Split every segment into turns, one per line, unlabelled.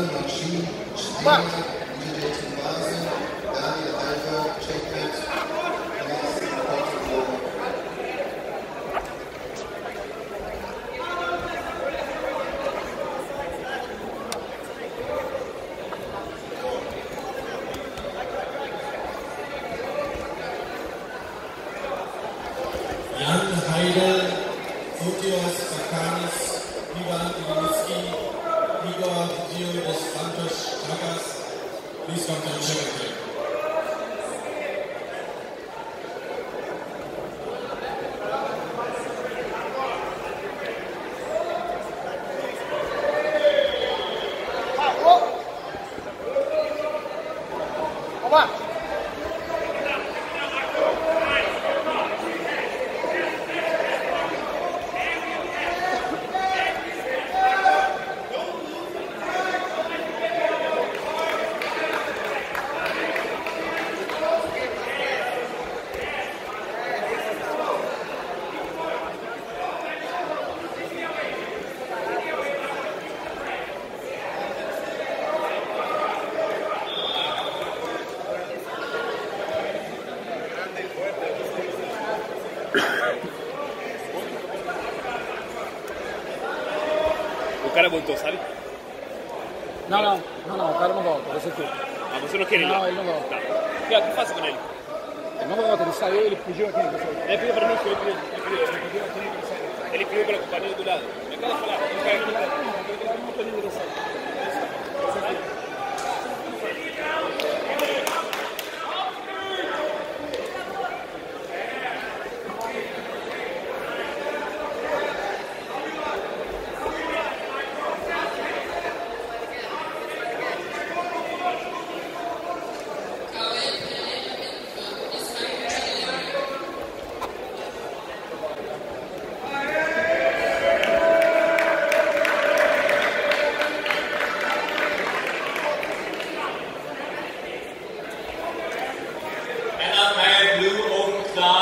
Hause, Manchin, Schneemann, DJ Timase, Daniel Alfer, Checkmate, Lars Portugal.
Jan Heidel, Fotios Sakanis, Ivan Ivanitsky, Please come to the secretary.
O cara voltou, sabe?
Não, não, não, não, o cara não volta, ser tu.
Ah, você não quer ele
Não, ele não volta.
Tá. E o que faço com ele?
Ele não volta, ele saiu, ele fugiu aqui, ele.
Ele pediu pra mim, ele pediu, ele pediu, ele aqui, ele saiu. Ele pediu pela companhia do lado. Eu quero falar, eu quero que ele
Männer, Blue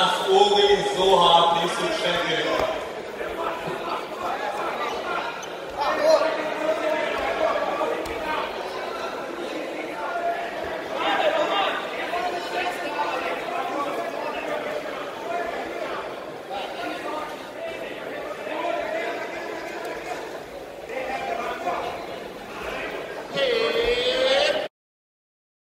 that's so Zohar, please check it.